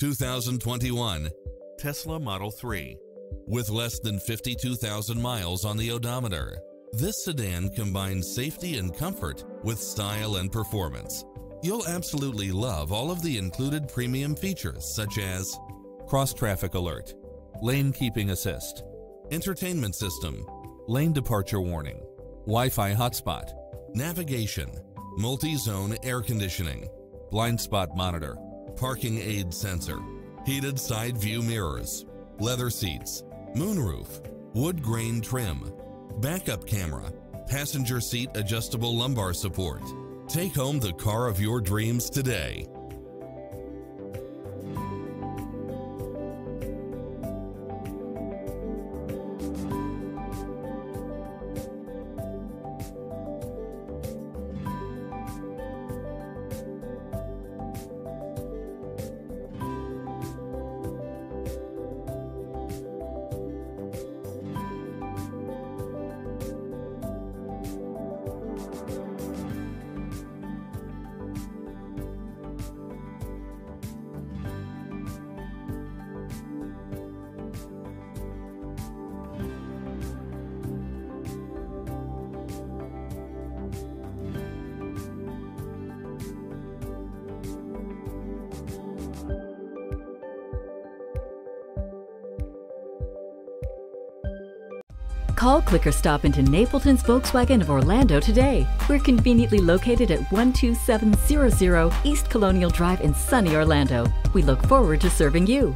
2021 Tesla Model 3 with less than 52,000 miles on the odometer. This sedan combines safety and comfort with style and performance. You'll absolutely love all of the included premium features such as cross-traffic alert, lane keeping assist, entertainment system, lane departure warning, Wi-Fi hotspot, navigation, multi-zone air conditioning, blind spot monitor, parking aid sensor, heated side view mirrors, leather seats, moonroof, wood grain trim, backup camera, passenger seat adjustable lumbar support. Take home the car of your dreams today. Call, click, or stop into Napleton's Volkswagen of Orlando today. We're conveniently located at 12700 East Colonial Drive in sunny Orlando. We look forward to serving you.